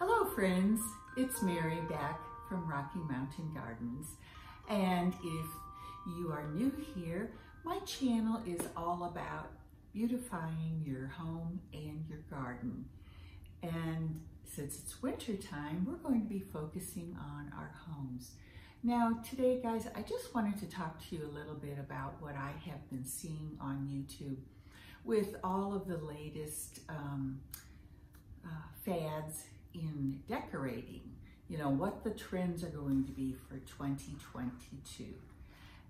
Hello friends, it's Mary back from Rocky Mountain Gardens. And if you are new here, my channel is all about beautifying your home and your garden. And since it's winter time, we're going to be focusing on our homes. Now today guys, I just wanted to talk to you a little bit about what I have been seeing on YouTube with all of the latest um, uh, fads in decorating, you know, what the trends are going to be for 2022.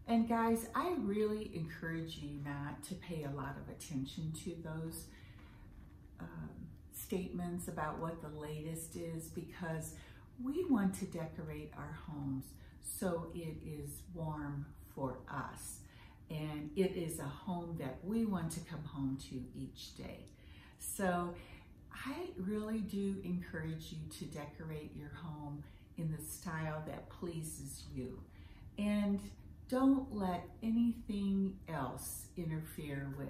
And guys, I really encourage you not to pay a lot of attention to those um, statements about what the latest is because we want to decorate our homes so it is warm for us. And it is a home that we want to come home to each day. So I really do encourage you to decorate your home in the style that pleases you. And don't let anything else interfere with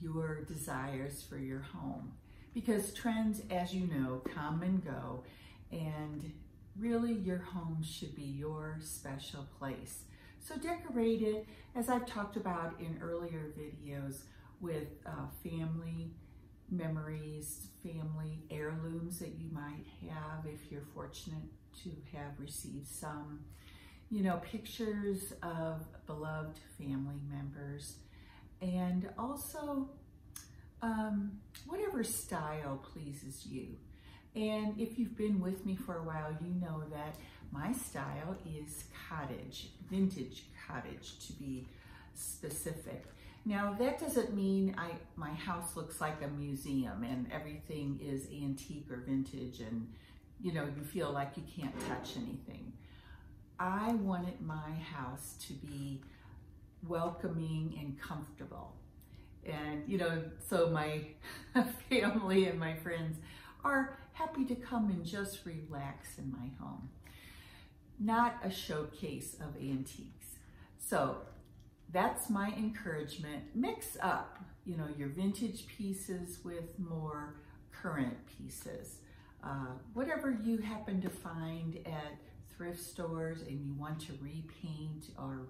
your desires for your home. Because trends, as you know, come and go. And really your home should be your special place. So decorate it, as I've talked about in earlier videos, with uh, family memories, family heirlooms that you might have if you're fortunate to have received some, you know, pictures of beloved family members, and also um, whatever style pleases you. And if you've been with me for a while, you know that my style is cottage, vintage cottage to be specific. Now that doesn't mean I my house looks like a museum and everything is antique or vintage and you know you feel like you can't touch anything. I wanted my house to be welcoming and comfortable. And you know, so my family and my friends are happy to come and just relax in my home. Not a showcase of antiques. So that's my encouragement. Mix up, you know, your vintage pieces with more current pieces. Uh, whatever you happen to find at thrift stores and you want to repaint or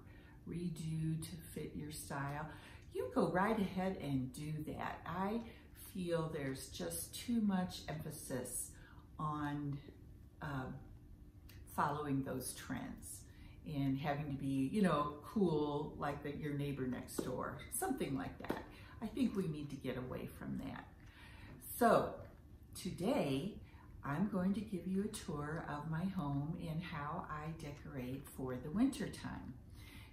redo to fit your style, you go right ahead and do that. I feel there's just too much emphasis on uh, following those trends and having to be, you know, cool like the, your neighbor next door, something like that. I think we need to get away from that. So today, I'm going to give you a tour of my home and how I decorate for the winter time.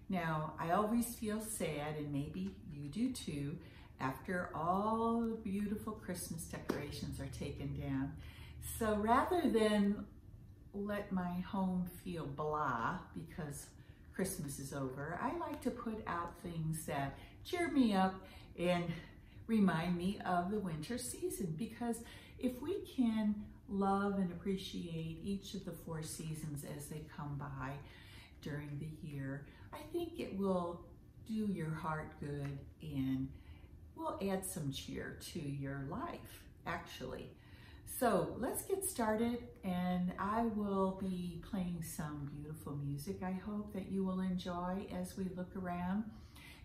Now, I always feel sad, and maybe you do too, after all the beautiful Christmas decorations are taken down. So rather than let my home feel blah because Christmas is over, I like to put out things that cheer me up and remind me of the winter season because if we can love and appreciate each of the four seasons as they come by during the year, I think it will do your heart good and will add some cheer to your life, actually. So let's get started and I will be playing some beautiful music I hope that you will enjoy as we look around.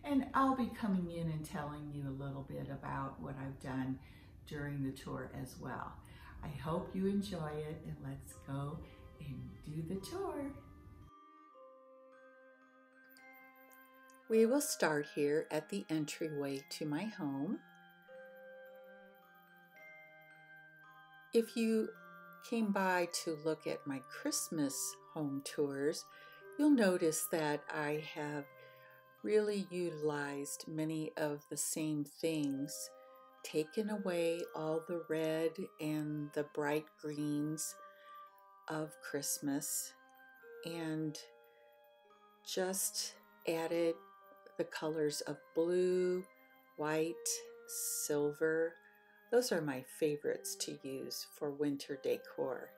And I'll be coming in and telling you a little bit about what I've done during the tour as well. I hope you enjoy it and let's go and do the tour. We will start here at the entryway to my home. If you came by to look at my Christmas home tours, you'll notice that I have really utilized many of the same things, taken away all the red and the bright greens of Christmas, and just added the colors of blue, white, silver, those are my favorites to use for winter decor.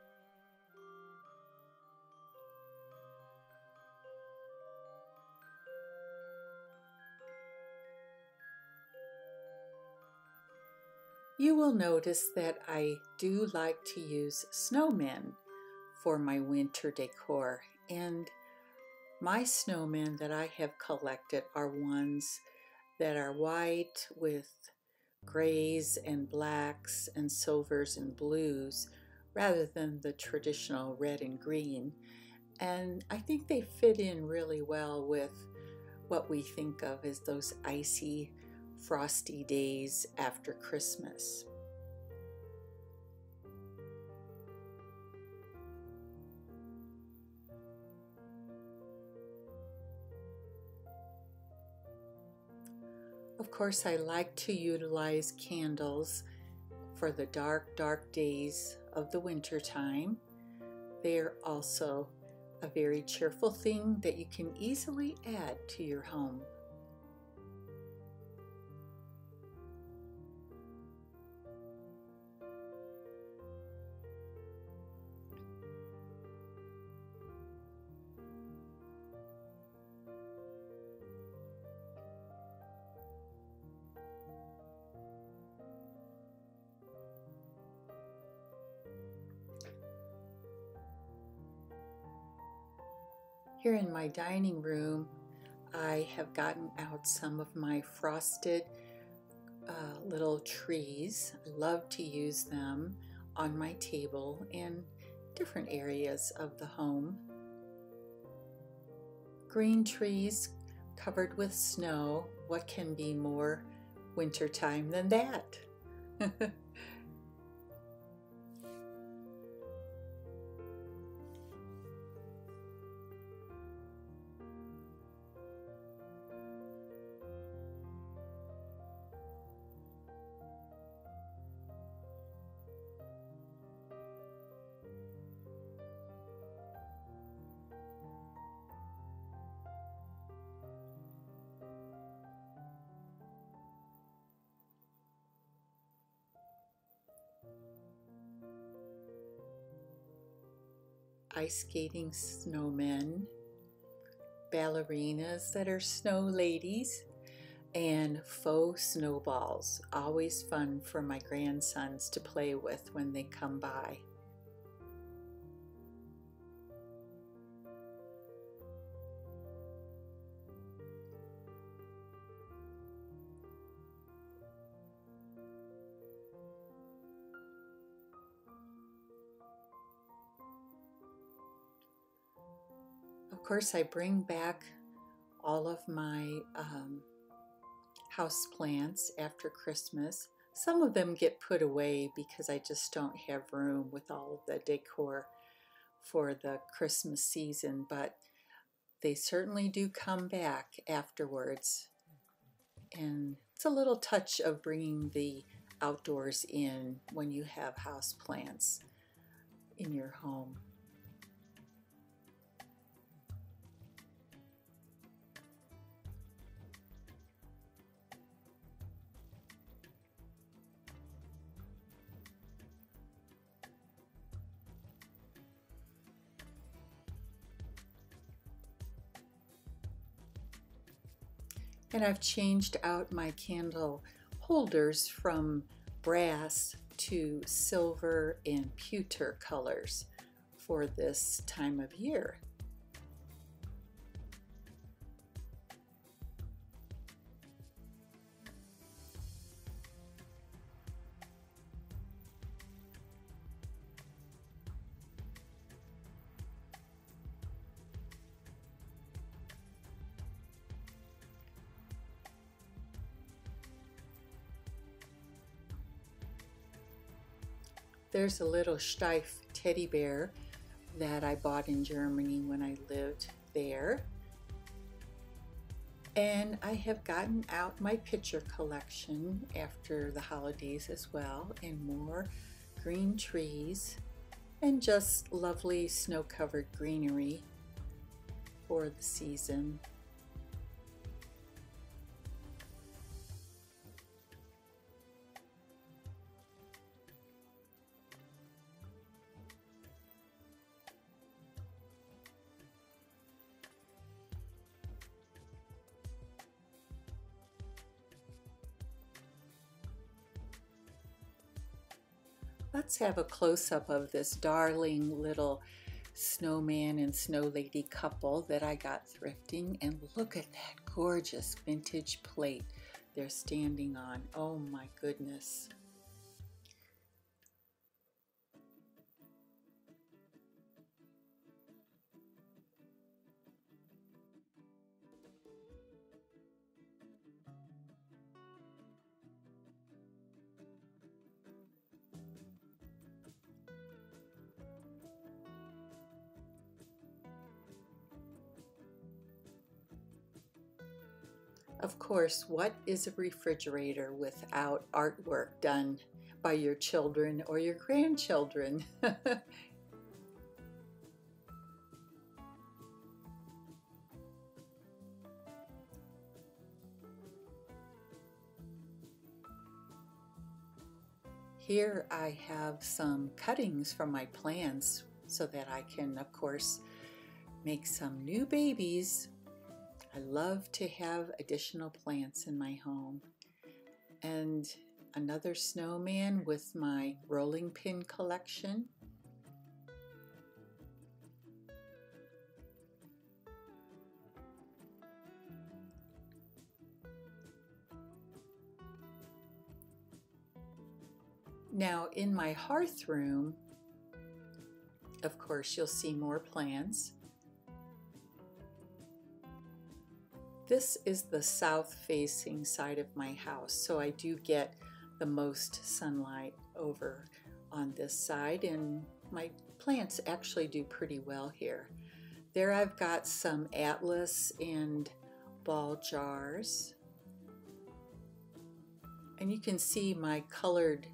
You will notice that I do like to use snowmen for my winter decor and my snowmen that I have collected are ones that are white with grays and blacks and silvers and blues rather than the traditional red and green. And I think they fit in really well with what we think of as those icy, frosty days after Christmas. Of course, I like to utilize candles for the dark, dark days of the winter time. They are also a very cheerful thing that you can easily add to your home. Here in my dining room, I have gotten out some of my frosted uh, little trees. I love to use them on my table in different areas of the home. Green trees covered with snow. What can be more wintertime than that? ice skating snowmen, ballerinas that are snow ladies, and faux snowballs. Always fun for my grandsons to play with when they come by. Course, I bring back all of my um, house plants after Christmas. Some of them get put away because I just don't have room with all of the decor for the Christmas season, but they certainly do come back afterwards. And it's a little touch of bringing the outdoors in when you have house plants in your home. And I've changed out my candle holders from brass to silver and pewter colors for this time of year. There's a little Steiff teddy bear that I bought in Germany when I lived there. And I have gotten out my picture collection after the holidays as well, and more green trees and just lovely snow covered greenery for the season. Let's have a close-up of this darling little snowman and snow lady couple that I got thrifting and look at that gorgeous vintage plate they're standing on. Oh my goodness. Of course, what is a refrigerator without artwork done by your children or your grandchildren? Here I have some cuttings from my plants so that I can, of course, make some new babies I love to have additional plants in my home. And another snowman with my rolling pin collection. Now in my hearth room, of course, you'll see more plants. This is the south facing side of my house, so I do get the most sunlight over on this side and my plants actually do pretty well here. There I've got some atlas and ball jars. And you can see my colored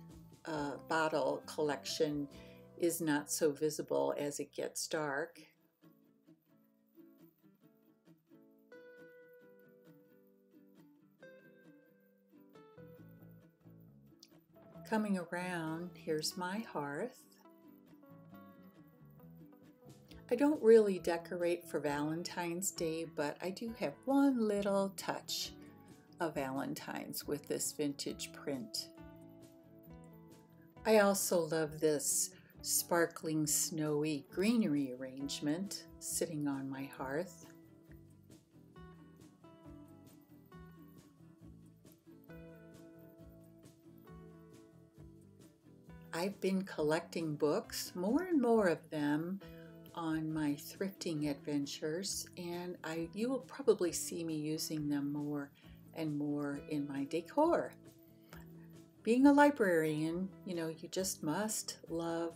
uh, bottle collection is not so visible as it gets dark. Coming around, here's my hearth. I don't really decorate for Valentine's Day, but I do have one little touch of Valentine's with this vintage print. I also love this sparkling snowy greenery arrangement sitting on my hearth. I've been collecting books, more and more of them on my thrifting adventures, and I you will probably see me using them more and more in my decor. Being a librarian, you know, you just must love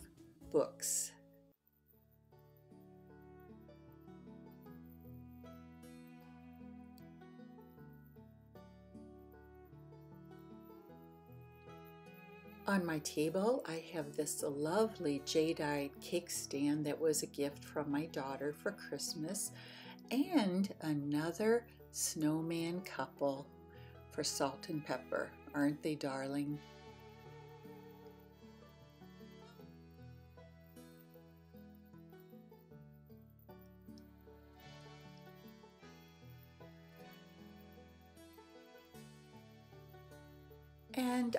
books. On my table, I have this lovely jadeite cake stand that was a gift from my daughter for Christmas, and another snowman couple for salt and pepper. Aren't they darling?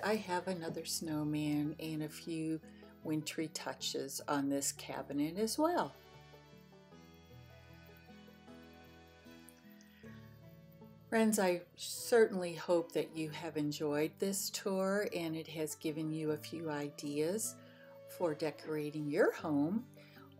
I have another snowman and a few wintry touches on this cabinet as well. Friends, I certainly hope that you have enjoyed this tour and it has given you a few ideas for decorating your home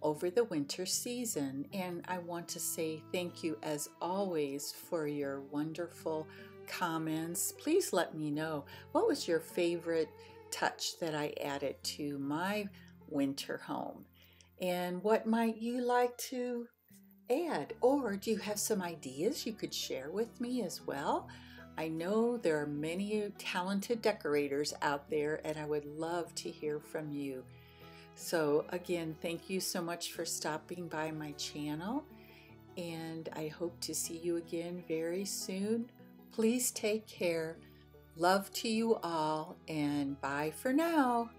over the winter season. And I want to say thank you as always for your wonderful comments. Please let me know what was your favorite touch that I added to my winter home and what might you like to add or do you have some ideas you could share with me as well? I know there are many talented decorators out there and I would love to hear from you. So again, thank you so much for stopping by my channel and I hope to see you again very soon Please take care. Love to you all, and bye for now.